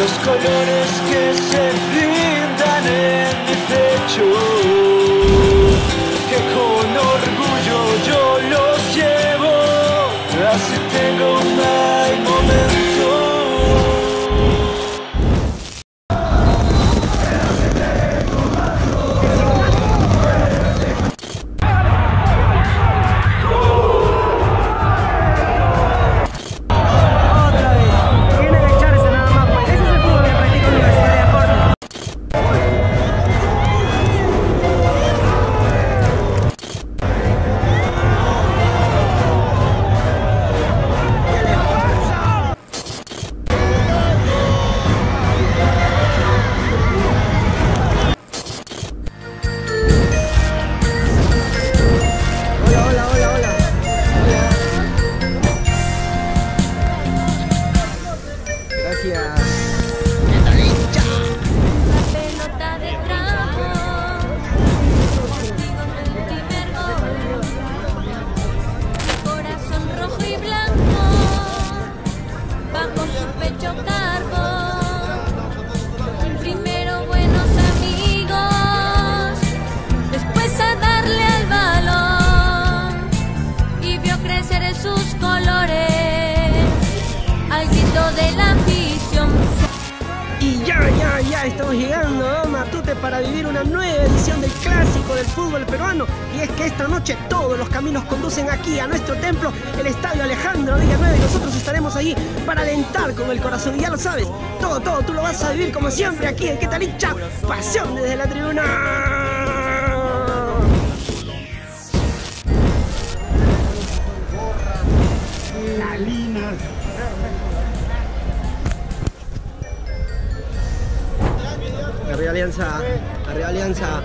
Los colores que se pintan en mi pecho, lo vas a vivir como siempre aquí en Quetalicha. Pasión desde la tribuna. Arriba Alianza, arriba Alianza.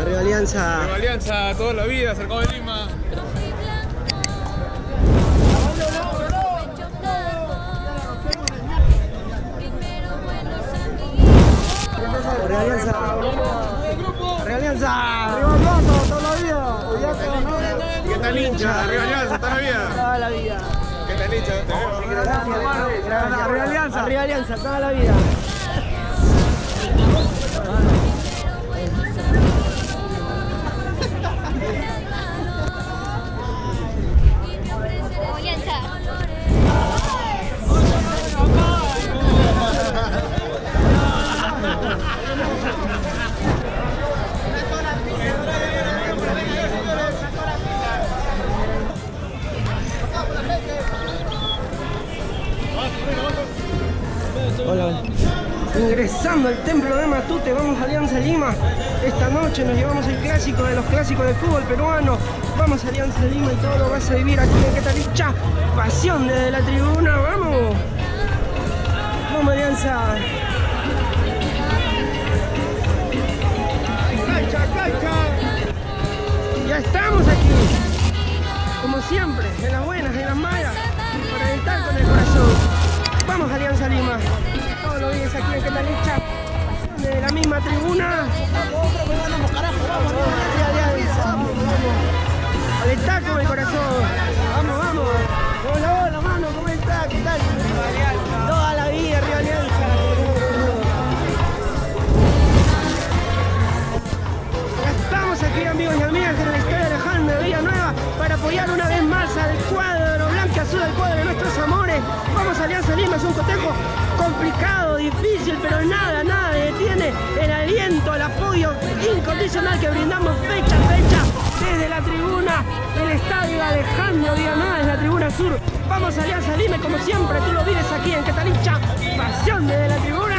Arriba Alianza. Alianza toda la vida, cercado de Lima. Arriba Alianza. Arriba Alianza. Arriba Alianza, toda la vida. ¿Qué tal hincha? Arriba Alianza, toda la vida. Toda la vida. ¿Qué tal hincha? Arriba Alianza. Arriba Alianza, toda la vida. Clásicos del fútbol peruano. Vamos a Alianza Lima y todo lo vas a vivir aquí en Quetalicha. Pasión desde la tribuna, vamos. Vamos Alianza. Ya estamos aquí. Como siempre, en las buenas, en las malas, para alentar con el corazón. Vamos Alianza Lima. Todos los días aquí en Quetalicha. De la misma tribuna. Alentar con el corazón. Vamos, vamos. Hola, hola, mano, ¿cómo está? ¿Qué tal? Toda la vida, arriba Alianza. Ya estamos aquí, amigos y amigas, en el Estadio Alejandro de Villanueva para apoyar una vez más al cuadro Vamos a Alianza Lima, es un cotejo complicado, difícil, pero nada, nada detiene el aliento, el apoyo incondicional que brindamos fecha a fecha desde la tribuna del Estadio Alejandro Villanueva, desde la tribuna sur. Vamos a Alianza Lima, como siempre, tú lo vives aquí en Catalicha, pasión desde la tribuna.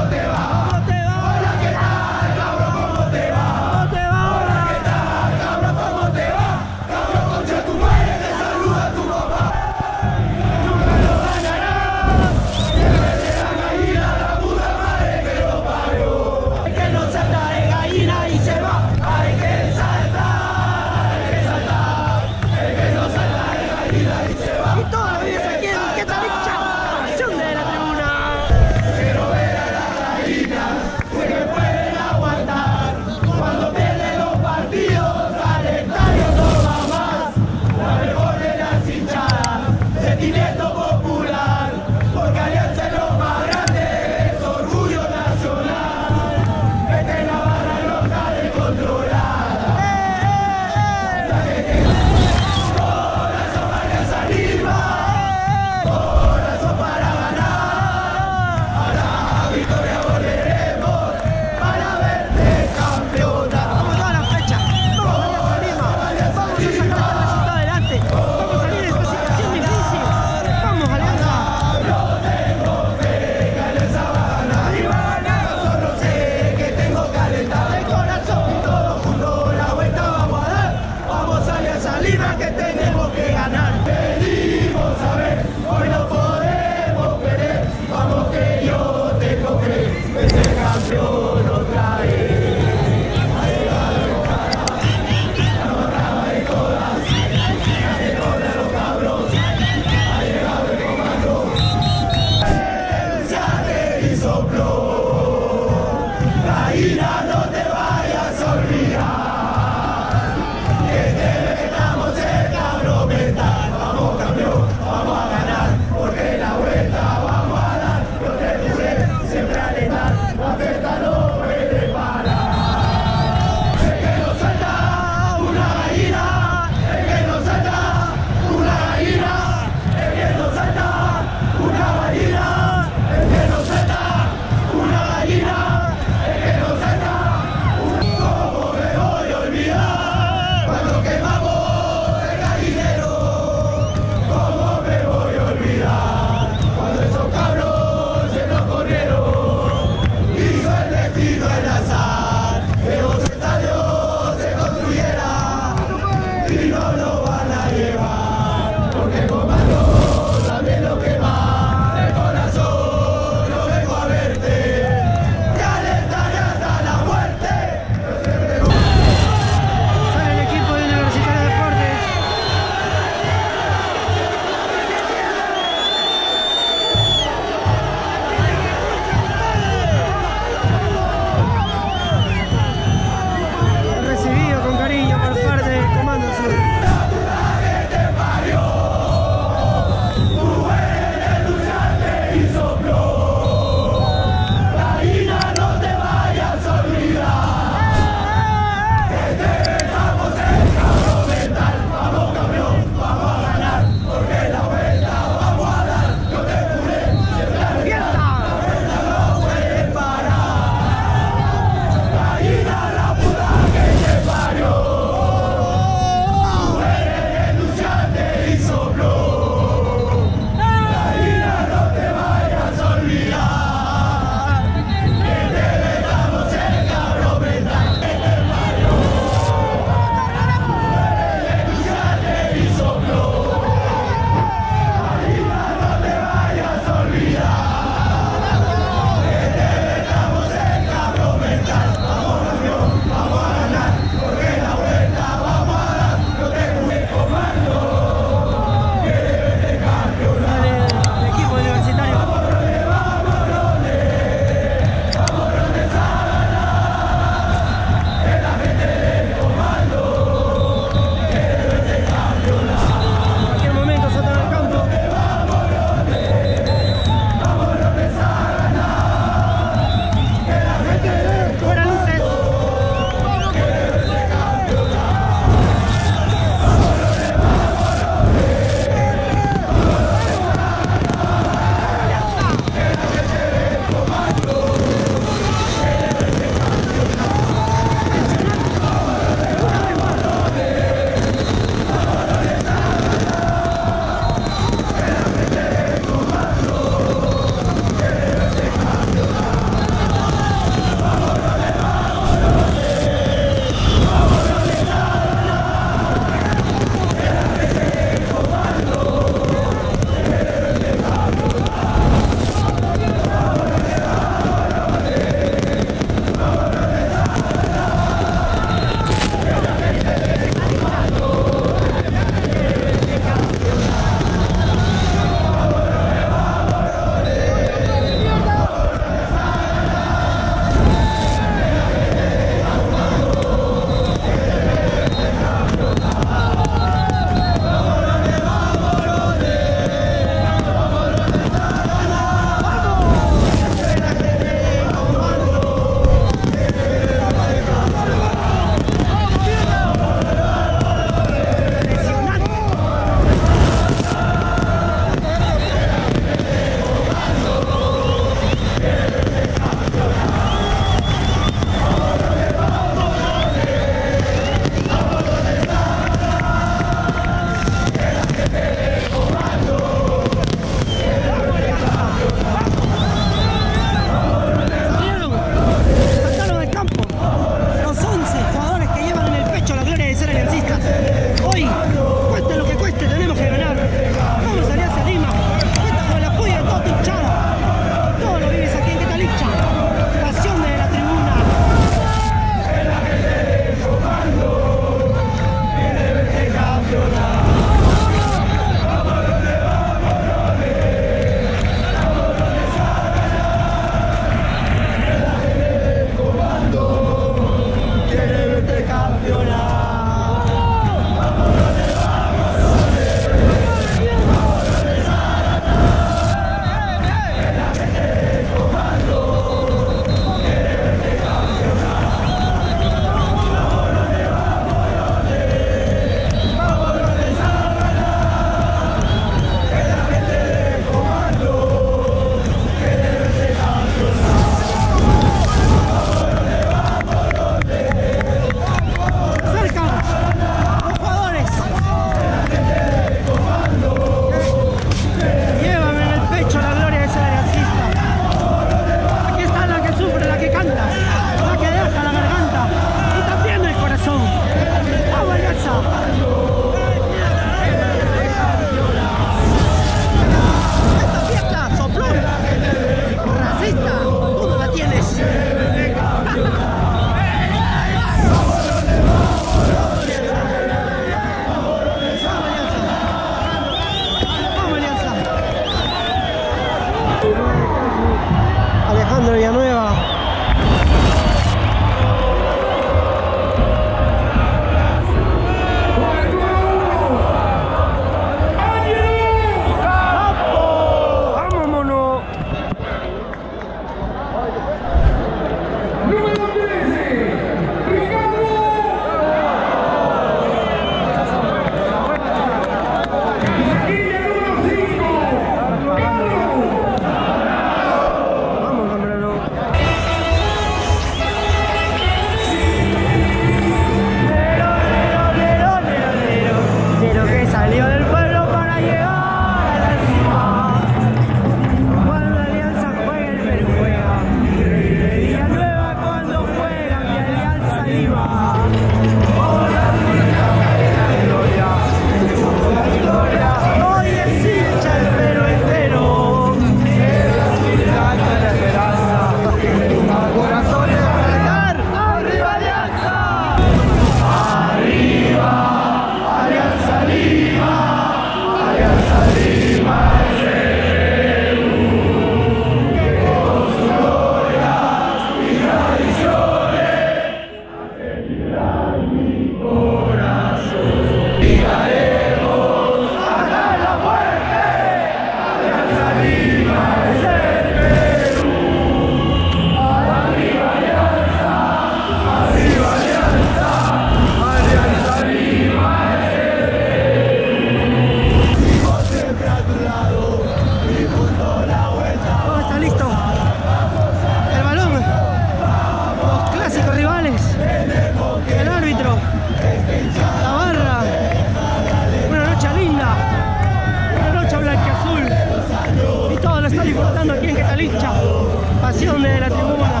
pasión desde la tribuna.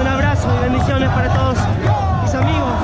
Un abrazo y bendiciones para todos mis amigos.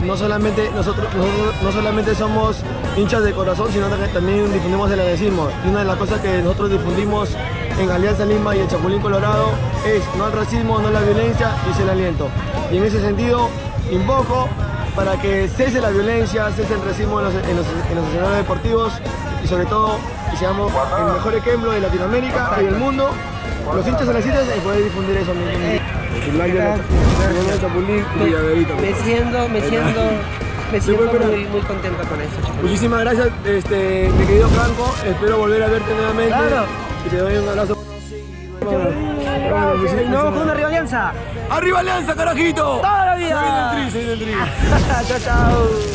No solamente nosotros, no solamente somos hinchas de corazón, sino que también difundimos el racismo. Y una de las cosas que nosotros difundimos en Alianza Lima y en Chapulín Colorado es no al racismo, no a la violencia y el aliento. Y en ese sentido, invoco para que cese la violencia, cese el racismo en los, en los, en los escenarios deportivos y sobre todo que seamos el mejor ejemplo de Latinoamérica y del mundo. Los hinchas en las citas y poder difundir eso. mi- Llaverito. Me siento, me siento, me siento muy, muy contento con eso. Muchísimas gracias, este, mi querido Franco. Espero volver a verte nuevamente. Claro. Y te doy un abrazo. Nos vamos con una Río Alianza. ¡Arriba Alianza, carajito! ¡Toda la vida! Se viene el tri, se viene el tri. chao, chao.